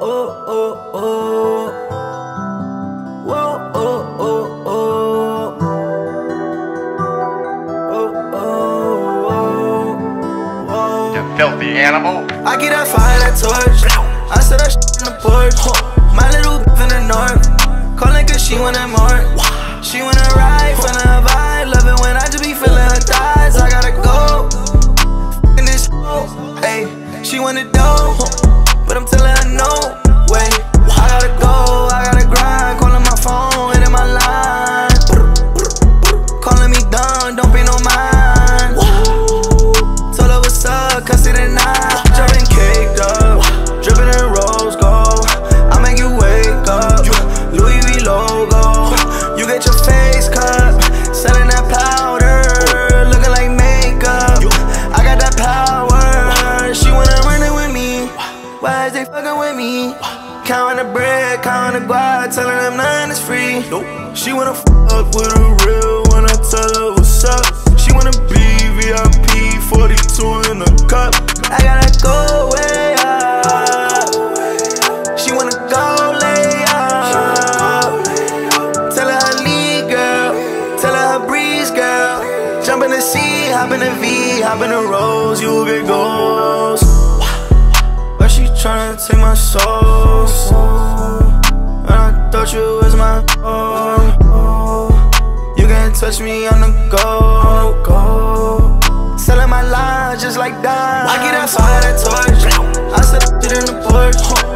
oh, oh, oh. Whoa, oh, oh, oh. Oh, oh, oh. You filthy animal. I get that fire, that torch. I said that shit in the porch. My little b- in the north. Calling cause she wanted more. She wanna ride, her vibe. Love it when I just be feeling her thighs. I gotta go. In this hoe. Hey, she wanna dough. But I'm telling her no. Wait, why is they fucking with me? Counting the bread, counting the guap, telling them nothing is free Nope. She wanna fuck with a real when I tell her what's up She wanna be VIP 42 in a cup. I gotta go way up. She wanna go lay up. Tell her her lead, girl. Tell her her breeze, girl. Jump in the sea, hop in the V, hop in the rose, you will get ghost tryna take my soul. And I thought you was my own. You can't touch me, I'm the gold. Selling my life just like that. I get outside that torch. I set it in the porch.